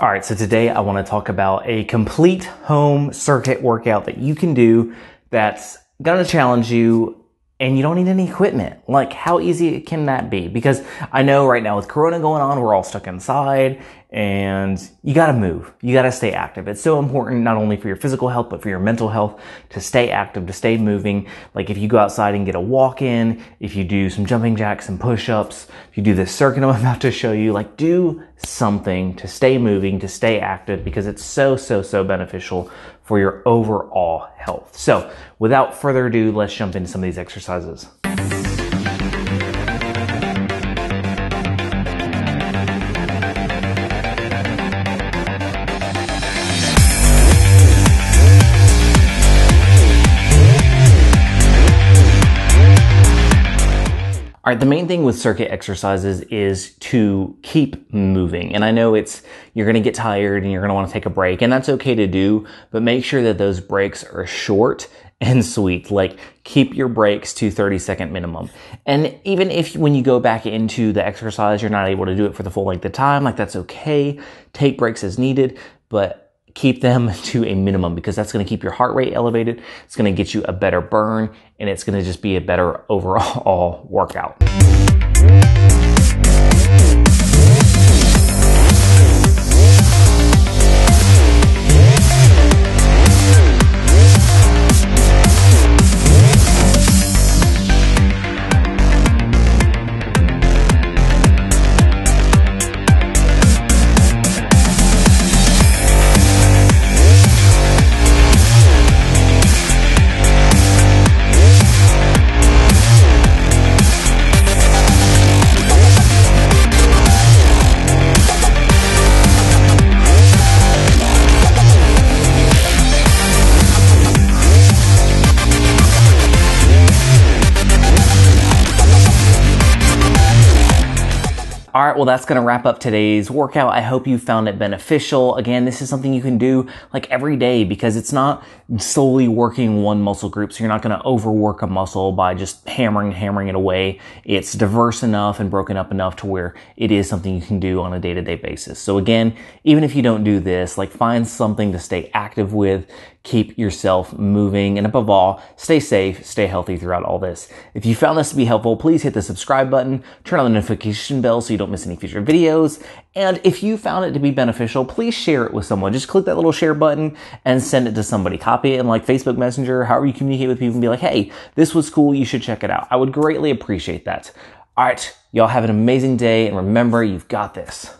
All right, so today I want to talk about a complete home circuit workout that you can do that's going to challenge you and you don't need any equipment. Like, how easy can that be? Because I know right now with Corona going on, we're all stuck inside and you gotta move. You gotta stay active. It's so important not only for your physical health, but for your mental health to stay active, to stay moving. Like, if you go outside and get a walk in, if you do some jumping jacks and push ups, if you do this circuit I'm about to show you, like, do something to stay moving, to stay active, because it's so, so, so beneficial for your overall health. So without further ado, let's jump into some of these exercises. All right, the main thing with circuit exercises is to keep moving. And I know it's, you're going to get tired and you're going to want to take a break and that's okay to do, but make sure that those breaks are short and sweet. Like keep your breaks to 30 second minimum. And even if when you go back into the exercise, you're not able to do it for the full length of time, like that's okay. Take breaks as needed, but keep them to a minimum because that's going to keep your heart rate elevated. It's going to get you a better burn and it's going to just be a better overall workout. All right, well, that's going to wrap up today's workout. I hope you found it beneficial. Again, this is something you can do like every day because it's not solely working one muscle group. So you're not going to overwork a muscle by just hammering, hammering it away. It's diverse enough and broken up enough to where it is something you can do on a day to day basis. So again, even if you don't do this, like find something to stay active with keep yourself moving, and above all, stay safe, stay healthy throughout all this. If you found this to be helpful, please hit the subscribe button, turn on the notification bell so you don't miss any future videos, and if you found it to be beneficial, please share it with someone. Just click that little share button and send it to somebody. Copy it in like Facebook Messenger, however you communicate with people and be like, hey, this was cool, you should check it out. I would greatly appreciate that. All right, y'all have an amazing day, and remember, you've got this.